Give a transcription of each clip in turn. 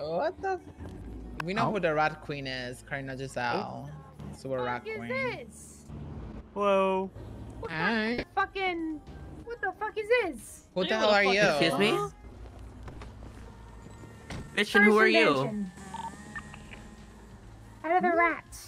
What the? We know Oh. who the rat queen is, Karina Giselle. So we're rat What is queen. this? Hello. What Hi. the fucking? What the fuck is this? Who the hell are you? Excuse me? Bitch, and who are you? invention. Out of the hmm? rats.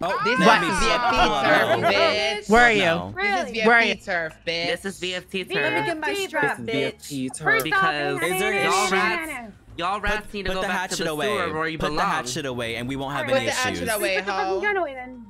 Oh, ah! This let is me VFT Hold on, turf, hold bitch. Where are you? No. This is Really? VFT Where are you? turf, bitch. This is VFT VFT. turf. Let me get my strap, VFT turf. First Because off, is there Hannah, issues? Rats. Hannah. Y'all rats Put, need to put go the back to hatchet the away. sewer where you Put belong. the hatchet away, and we won't have Put any the hatchet issues. away. Put the fucking gun away then.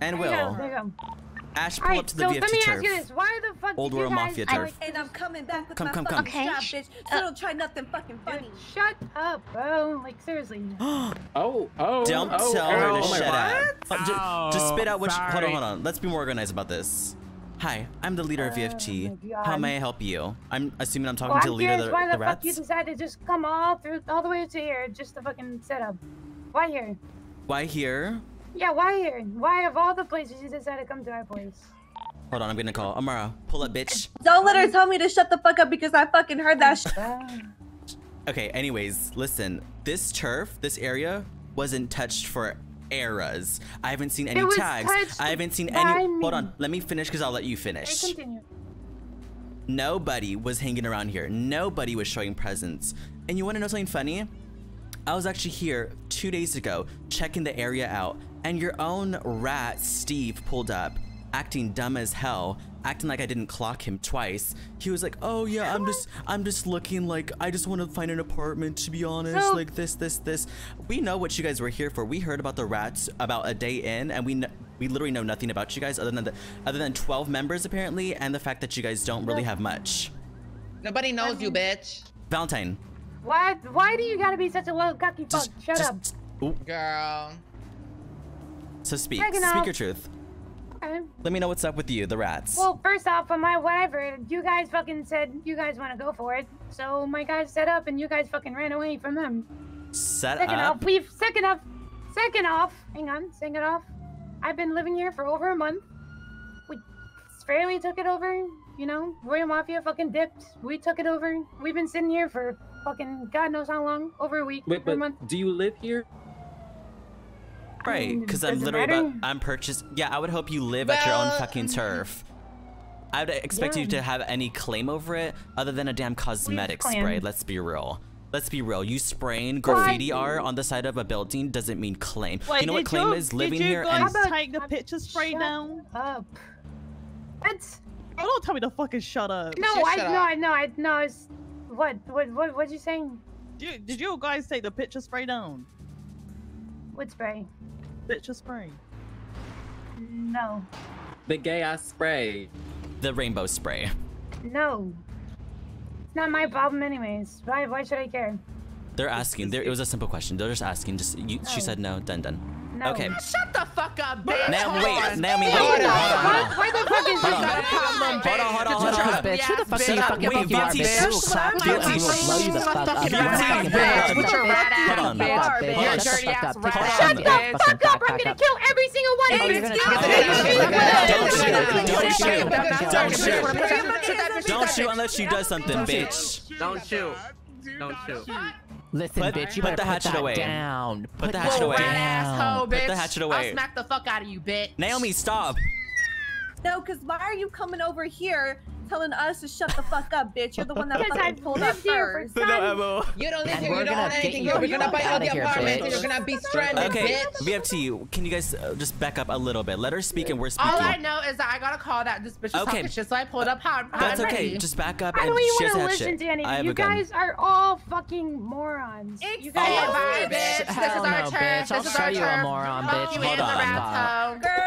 And There you go, Will, There you go. Ash, pull right, up to the so let me VFT ask turf. you this: Why the fuck Old did you World guys Mafia like- turf. And I'm coming back with Come, my come, fucking come. strap, bitch. So don't try nothing fucking funny. Shut up, bro. Like seriously. Oh, oh. Don't oh, tell oh, her oh to my shut God. up. Uh, ju- just spit out what. You, hold on, hold on. Let's be more organized about this. Hi, I'm the leader of Oh VFT. my How may I help you? I'm assuming I'm talking Well, to the I'm leader of curious the, why the the fuck you decided to just come all through, all the way to here, just to fucking set up. Why here? Why here? Yeah, why here? Why of all the places you decided to come to our place? Hold on, I'm gonna call Amara. Pull up, bitch. Don't let her tell me to shut the fuck up because I fucking heard that shit. Okay, anyways, listen. This turf, this area, wasn't touched for eras. I haven't seen any tags. I haven't seen any. Hold on, let me finish because I'll let you finish. continue. Nobody was hanging around here. Nobody was showing presents. And you want to know something funny? I was actually here two days ago checking the area out, and your own rat, Steve, pulled up, acting dumb as hell, acting like I didn't clock him twice. He was like, "Oh yeah, I'm just, I'm just looking like I just want to find an apartment. To be honest, So- like this, this, this." We know what you guys were here for. We heard about the rats about a day in, and we kn- we literally know nothing about you guys other than the, other than 12 members apparently, and the fact that you guys don't really have much. Nobody knows you, bitch. Valentine. Why? Why do you gotta be such a little cocky fuck? Shut just, up. Ooh, Girl. so speak. Checking Speak your truth. Okay. Let me know what's up with you, the rats. Well, first off, on my whatever, you guys fucking said you guys want to go for it. So my guys set up and you guys fucking ran away from them. Set Second up. off, we've second off, second off. Hang on, second off. I've been living here for over a month. We fairly took it over. You know, Royal Mafia fucking dipped. We took it over. We've been sitting here for fucking God knows how long. Over a week. Wait, over a month. do you live here? Right, mm, because I'm literally about. I'm purchased. Yeah, I would hope you live at your own fucking mm-hmm. turf. I'd expect you to have any claim over it other than a damn cosmetic claim. spray. Let's be real. Let's be real. You spraying graffiti art on the side of a building doesn't mean claim. Wait, you know what claim you, is? Living did you here guys and How about- take the picture spray Shut down? Up. That's Oh, don't tell me to fucking shut up. no. Just I shut no. up. I no. I no. It's what? What? What? What'd you saying? Did you, did you guys take the picture spray down? What spray? Picture spray. No. The gay ass spray. the rainbow spray. No. It's not my problem, anyways. Why? Why should I care? They're asking. There, it was a simple question. They're just asking. Just you, she said no. Done. Done. No. Okay. Shut the fuck up, bitch. Naomi, wait. Naomi, wait. Hold Hold on. on. Hold on. What? Why the fuck is this? a problem, Hold hold on, bitch. Who the fuck do you up. fucking think you are, bitch? We will shut clap you and we will blow you the shut fuck the up. fuck You up. fucking Bitch, bitch. with your rat ass Hold on. bitch. Hold on, Your. Shut the dirty fuck ass up. rat. Shut Shut the the fuck fuck up! I'm gonna kill every single one of you. you're gonna Excuse kill me. every single one. Don't shoot. Don't shoot. Don't shoot. Don't Don't shoot unless she does something, bitch. Don't shoot. Don't shoot. Listen, Put- bitch, you put better the put hatchet that away. down. Put the hatchet away. rat asshole, Put the hatchet away. I'll smack the fuck out of you, bitch. Naomi, stop. No, because why are you coming over here telling us to shut the fuck up, bitch? You're the one that fucking I've pulled up lived here for first. No, time. Emma. You don't live here. You don't gonna own get anything you here. We're gonna fuck buy all the here, apartments. bitch. You're gonna be stranded, Okay, bitch. VFT, can you guys uh, just back up a little bit? Let her speak and we're speaking. All I know is that I got a call that this bitch was Okay. talking shit, so I pulled up how, how That's I'm okay. ready. Just back up I and don't even she has want to listen shit. to I anything. You guys are all fucking morons. Exactly. You Say guys bye, are bitch. This is Hell our no, turf. bitch. I'll This is show our you a turf. moron, bitch. Hold on. rat hole. Fuck out,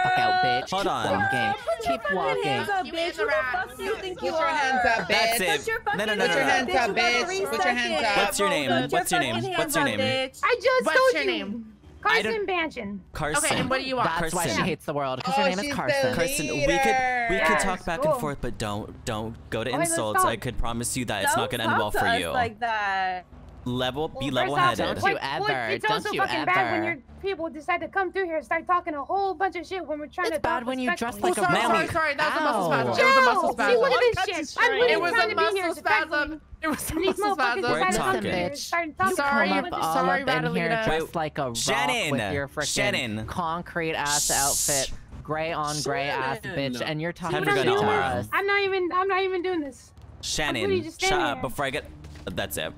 bitch. Hold Keep on. walking. Put your Keep walking. hands up, You bitch. is Who a the rat. fuck do you Put your hands up, bitch. That's it. Put No, no, no, Put your hands up, bitch. Put your hands up. What's your name? What's your name? What's your name? bitch. I just What's your name? Carson Bansion. Carson. Okay, and what do you want? That's why she hates the world, because Oh, her name is Carson. Carson, we could we Yes, could talk back and forth, but don't don't go to Okay, let's insults. I could promise you that it's Don't not gonna end well talk to for us you. Like that. Level, be level first off, headed. Don't you what- ever, It's don't also you fucking bad when ever. your people decide to come through here and start talking a whole bunch of shit when we're trying It's to talk bad when you dress respectfully. like a sorry, sorry, sorry. That was a muscle Ow. spasm. It was a muscle Joe, see, look at this shit. I'm really It was trying a to be here muscle spasm. It was a muscle spasm. We're decided to come talking. through here and start Sorry, come a up bunch of all sorry, up Radalina. dressed like a rock Shannon, with your freaking Shannon. concrete ass outfit, gray on gray ass bitch, and you're talking Have What a I'm good to night, doing? tomorrow. us. I'm not even. I'm not even doing this. Shannon, shut up before I get. That's it.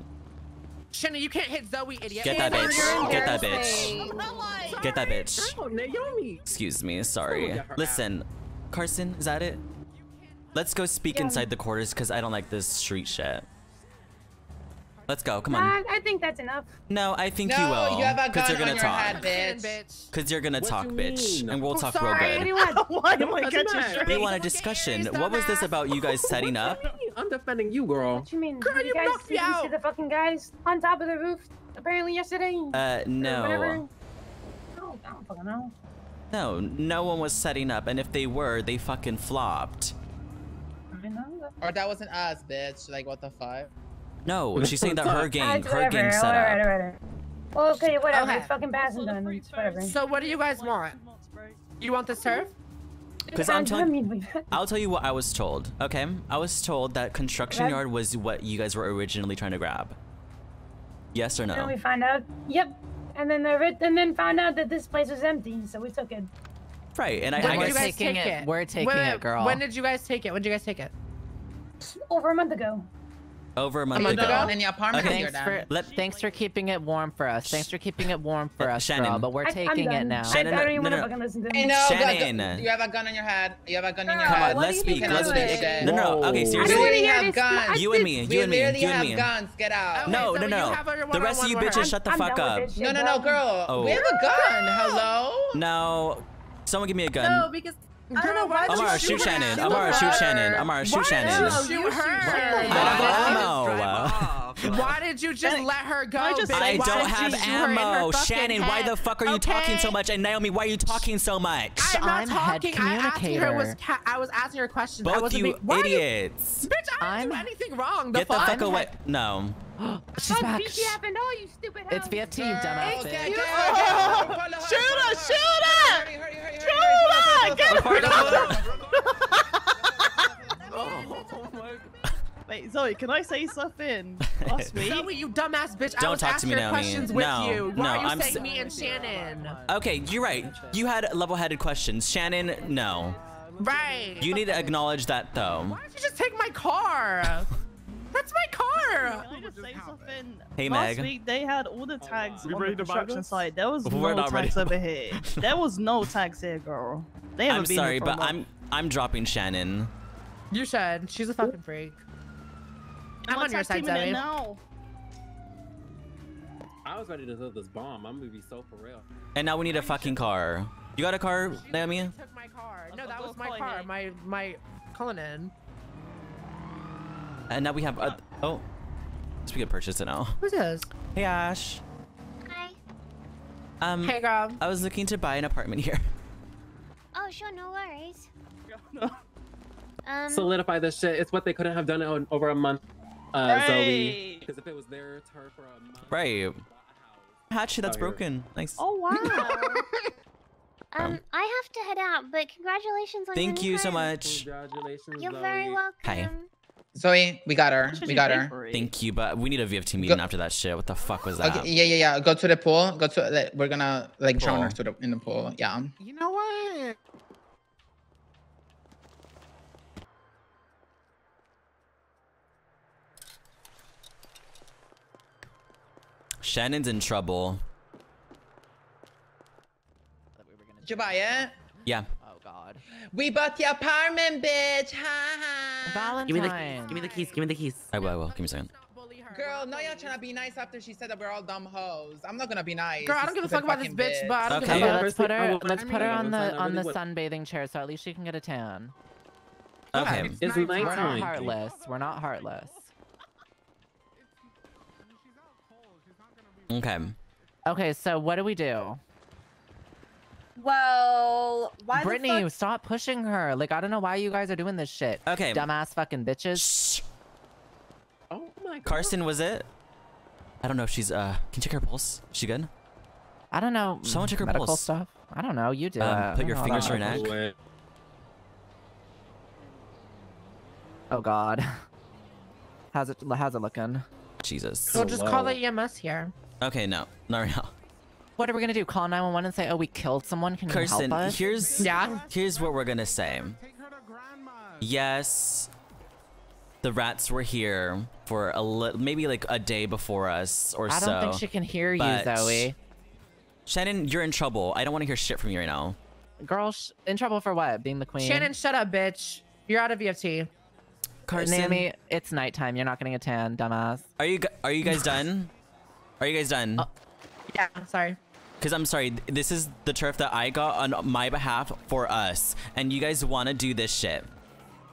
Shannon, you can't hit Zoe, idiot. Get that bitch. Get that bitch. Get that bitch. Oh, Excuse me, sorry. Listen, Carson, is that it? Let's go speak inside the quarters because I don't like this street shit. Let's go, come Nah, on. I think that's enough. No, I think No, you will. you have a Because gun you're gonna on your talk. head, bitch. bitch. Because you're gonna What talk, you bitch. And we'll Oh, talk sorry. real What do good. you want? Why am I Doesn't catching We want a discussion. you, What was this about you guys setting up? I'm defending you, girl. What you mean? Girl, Did you you guys knocked me see, you see the fucking guys on top of the roof apparently yesterday? Uh, Or whatever? no. No, I don't fucking know. No, no one was setting up, and if they were, they fucking flopped. I don't. Or that wasn't us, bitch. Like, what the fuck? No, she's saying that her gang, her whatever, gang set alright, up. alright, alright. Well, okay, whatever. Okay. It's fucking passed and. It's whatever. So what do you guys want? You want the surf? Because I'm telling mean, I'll tell you what I was told, okay? I was told that construction yard was what you guys were originally trying to grab. Yes or Then no? we found out. Yep. And then the ri- and then found out that this place was empty, so we took it. Right, and I, When I did we're you guys taking take it- it? we're taking Wait, it, girl. When did you guys take it? When did you guys take it? Over a month ago. Over a month month ago. ago? In the apartment Okay. Thanks for Let- thanks for keeping it warm for us. Thanks for keeping it warm for us, Shannon. girl. But we're I- I'm taking it now. I, Shannon, I don't no, even no, want to no. listen to Hey, no, Shannon. go- you have a gun on your head. You have a gun in your Come head. on, let's speak, let's speak. No, no, okay, I We seriously. want to literally have guns. You and me, you and me, you and have me. guns. Get out. No, no, no. The rest of you bitches shut the fuck up. No, no, no, girl. Oh. We have a gun. Hello? No, someone give me a gun. No, because I don't know why. Girl, did you Amara, shoot her? Shannon. Shoot Amara, her. shoot Shannon. Amara, shoot Why Shannon. did you shoot her? I don't have ammo. Why did you just let her go? I just? I don't have shoot her in her ammo. fucking Shannon, why the fuck are you talking so much? And Naomi, why are you talking so much? I'm not I'm head talking. I asked her was ca- I was asking her questions. I Both wasn't you being- Why are you- idiots. Bitch, I didn't do I'm- anything wrong. The Get the fuck? fuck away. No. She's oh, back. BTF and all you stupid It's hoes. VFT, you dumbass Okay, bitch. okay, Oh, okay. Follow her, shoot her, her. shoot her! Hurry, her! follow, follow, Get follow, her! Wait, Zoe, can I say something? Last week. Zoe, you dumbass bitch. I Don't was talk to asking me, her Naomi. questions with No, you. Why no, are you I'm saying me and Shannon? Okay, you're right. You had level-headed questions. Shannon, no. Right. You need to acknowledge that though. Why did you just take my car? That's my car. Can I just say something? Hey, Last Meg. week they had all the tags We on ready the construction site. There was We're no tags over here. There was no tags here, girl. They haven't I'm been sorry, here for a but. I'm I'm dropping Shannon. You should. She's a fucking freak. I'm Why on your side, Zoe. now? I was ready to throw this bomb. I'm gonna be so for real. And now we need a fucking car. You got a car, Naomi? Took my car. No, that was my car. him. My my Cullinan. And now we have. Uh, oh, so we could purchase it now. Who's this? Hey Ash. Hi. Um, Hey, girl. I was looking to buy an apartment here. Sure, no worries. No. Um, Solidify this shit. It's what they couldn't have done in over a month, uh, Zoe. Right. Because if it was their turn for a month, Right. bought a house. Hatchet that's Oh, broken. Nice. Oh wow. um, I have to head out, but congratulations on your Thank new you so much. Congratulations, You're Zoe. very welcome. Hi. Zoe, we got her. How much did We got her. Thank you, but we need a VFT meeting Go- after that shit. What the fuck was that? Okay, yeah, yeah, yeah. Go to the pool. Go to. like, We're gonna like drown her to the in the pool. Yeah. You know what? Shannon's in trouble. Did you buy it? Yeah. Oh God. We bought the apartment, bitch. Ha ha. Valentine. Give me the give me the keys. Give me the keys. I will. I will. Give me a second. Girl, now you're trying to be nice after she said that we're all dumb hoes. I'm not gonna be nice. Girl, I don't give a fuck about this fucking bitch, but I don't Okay. give a fuck. let's put her. Let's put her on the on the sunbathing chair, so at least she can get a tan. Okay. It's It's nighttime. We're not heartless. We're not heartless. Okay. Okay, so what do we do? Well, why Brittany, the fuck? stop pushing her. Like I don't know why you guys are doing this shit. Okay. Dumbass fucking bitches. Shh. Oh my god. Carson, was it? I don't know if she's uh. Can you check her pulse? Is she good? I don't know. Someone check her medical pulse. stuff. I don't know. You do Um, it. Put your know fingers about to her medical- neck. Oh God. How's it? How's it looking? Jesus. We'll just call the EMS here. Okay, no, not right now. What are we gonna do? Call 911 and say, "Oh, we killed someone. Can you help us?" here's Yeah. here's what we're gonna say. Yes, the rats were here for a li- maybe like a day before us or so. I don't think she can hear you, but- Zoe. Shannon, you're in trouble. I don't want to hear shit from you right now. Girl, sh- in trouble for what? Being the queen. Shannon, shut up, bitch. You're out of VFT. Carson, Nami, it's nighttime. You're not getting a tan, dumbass. are you are you guys done? Are you guys done? Oh. Yeah, sorry. Because I'm sorry, this is the turf that I got on my behalf for us, and you guys want to do this shit,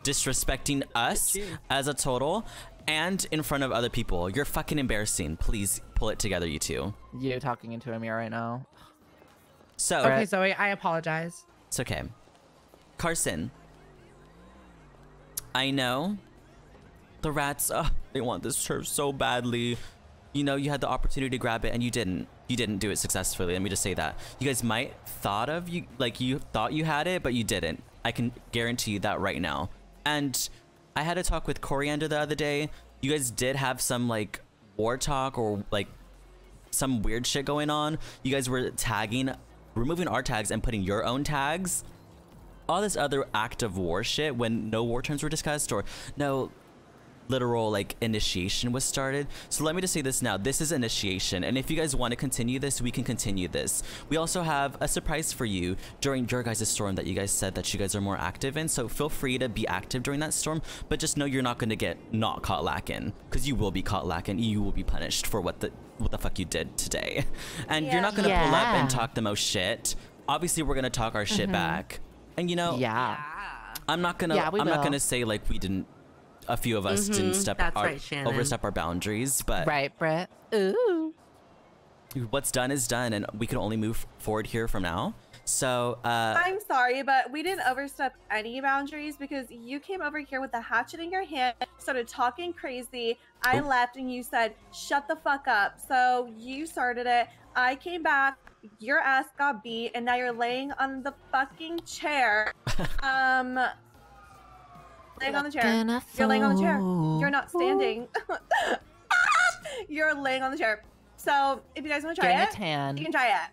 disrespecting us as a total, and in front of other people. You're fucking embarrassing. Please pull it together, you two. You talking into a mirror right now. So Okay, Zoe, I apologize. it's okay. Carson, I know the rats. Uh, they want this turf so badly. You know, you had the opportunity to grab it and you didn't. You didn't do it successfully. Let me just say that. You guys might thought of you like you thought you had it, but you didn't. I can guarantee you that right now. And I had a talk with Coriander the other day. You guys did have some like war talk or like some weird shit going on. You guys were tagging, removing our tags and putting your own tags. All this other act of war shit when no war terms were discussed or no literal like initiation was started. So let me just say this now. This is initiation. And if you guys want to continue this, we can continue this. We also have a surprise for you during your guys' storm that you guys said that you guys are more active in. So feel free to be active during that storm, but just know you're not going to get not caught lacking because you will be caught lacking. You will be punished for what the what the fuck you did today. And you're not going to pull up and talk the most shit. Obviously, we're going to talk our shit mm-hmm. back. And you know, Yeah. I'm not gonna. Yeah, I'm not gonna say like we didn't. A few of us didn't step that's our, right, Shannon. overstep our boundaries, but Right, Brett. Ooh. what's done is done, and we can only move forward here from now. So, uh, I'm sorry, but we didn't overstep any boundaries because you came over here with a hatchet in your hand, started talking crazy. I Oop. left and you said, shut the fuck up. So you started it. I came back, your ass got beat, and now you're laying on the fucking chair. um, laying on the chair. You're laying on the chair. You're not standing. you're laying on the chair. So if you guys want to try Getting it, you can try it.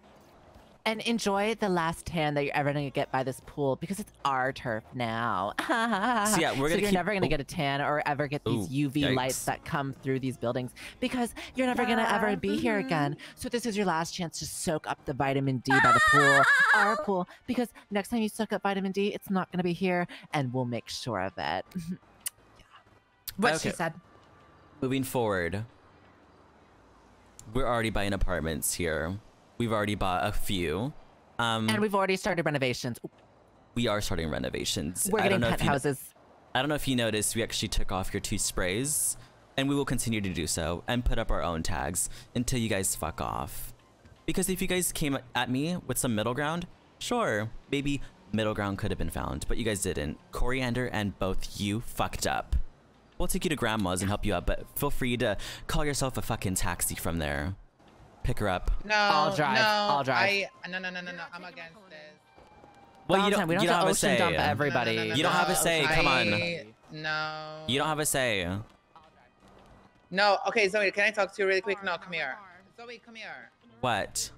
And enjoy the last tan that you're ever gonna get by this pool because it's our turf now. so yeah, we're gonna you're keep- never gonna oh. get a tan or ever get these Ooh, UV lights that come through these buildings because you're never gonna ever be here mhm. again. So this is your last chance to soak up the vitamin D by the pool, our pool, because next time you soak up vitamin D, it's not gonna be here, and we'll make sure of it. What Okay. she said. moving forward, we're already buying apartments here. We've already bought a few. Um, and we've already started renovations. we are starting renovations. We're I don't getting penthouses. I don't know if you noticed, we actually took off your two sprays, and we will continue to do so and put up our own tags until you guys fuck off. Because if you guys came at me with some middle ground, sure, maybe middle ground could have been found, but you guys didn't. Coriander and both you fucked up. We'll take you to grandma's and help you out, but feel free to call yourself a fucking taxi from there. Pick her up. No, I'll drive, No, I'll drive. I, no, no, no, no, no. I'm against this. Well, you don't, we don't you don't have have a say. dump No, no, no, everybody. no, no, You don't have a no. say, come on. I- No. You don't have a say. No. Okay, Zoe, can I talk to you really quick? No, come here. Zoe, come here. What?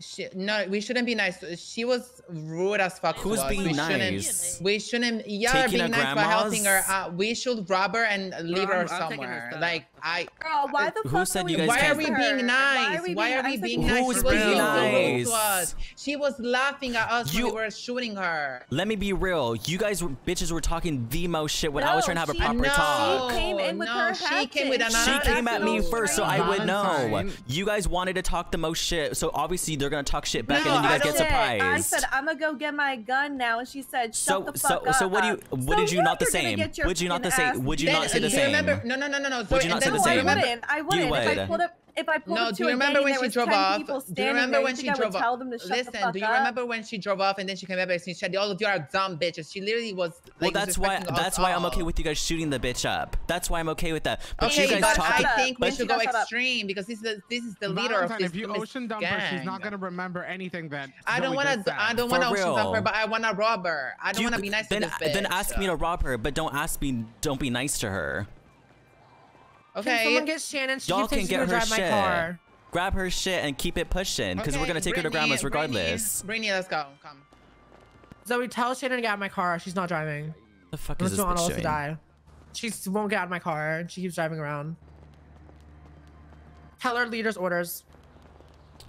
She, no, we shouldn't be nice. She was rude as fuck. to Who's us. being we shouldn't- nice? We shouldn't. Yeah, Taking being a nice by helping her. Uh, we should rob her and leave I'm- her I'm taking her somewhere. Like I. Girl, why the Who fuck said are you we guys Why are we being nice? Why are we being are we I said being you nice? Who's She was being nice? to us. She was laughing at us You- when we were shooting her. Let me be real. You guys were bitches were talking the most shit when I was trying to have a she- proper no, talk. She came in with no, her she came with hatchet. an She came at me first, so I would know. You guys wanted to talk the most shit, so obviously they're gonna talk shit back, No, and then you I guys get surprised. I said I'm gonna go get my gun now, and she said, "Shut so, the so, fuck up." so, what do you? What So you not the same? Would you not the same? Would you not say the same? No, no, no, no, no. Zoe, you not and say then the same? I wouldn't. I wouldn't. If. I pulled up, if I pulled No, up do you remember gate when she drove off? Do you remember there, when she I would drove tell off? them to shut Listen, the fuck do you up? remember when she drove off and then she came back and she said, "All of you are dumb bitches." She literally was. Well, that's why. That's why I'm okay with you guys shooting the bitch up. That's why I'm okay with that. But Okay, you guys but talking. I think we should go extreme because this is the, this is the leader of Valentine, this, if you ocean dump her, she's not gonna remember anything that. I don't want to. I don't want to ocean dump her, but I want to rob her. I don't want to be nice to this bitch. then ask me to rob her, but don't ask me. Don't be nice to her. Can Okay. someone get Shannon? She Y'all can get her drive my shit. car. Grab her shit and keep it pushing, because we're gonna take her to Brittany, grandma's regardless. Brittany, Brittany, let's go. Come. Zoe, tell Shannon to get out of my car. She's not driving. The fuck Unless is you this want bitch all to doing? die. She won't get out of my car. and She keeps driving around. Tell her leader's orders.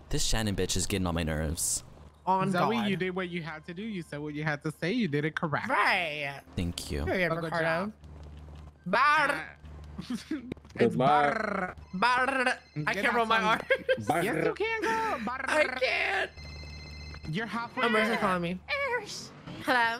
This Shannon bitch is getting on my nerves. On Zoe, God. you did what you had to do. You said what you had to say. You did it correct. Right. Thank you. Period, Oh, good Ricardo. job. Uh, Bar. It's Goodbye. Bar. I Get can't roll my R. Bye. Yes, you can go. I can't. You're halfway Oh, Marissa's there. calling me. Hello.